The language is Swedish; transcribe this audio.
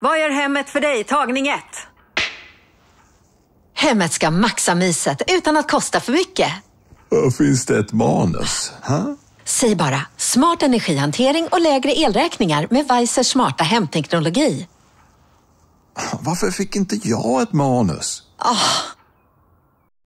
Vad gör hemmet för dig? Tagning 1. Hemmet ska maxa myset utan att kosta för mycket. Finns det ett manus? Ha? Säg bara smart energihantering och lägre elräkningar med Weisers smarta hemteknologi. Varför fick inte jag ett manus? Ah,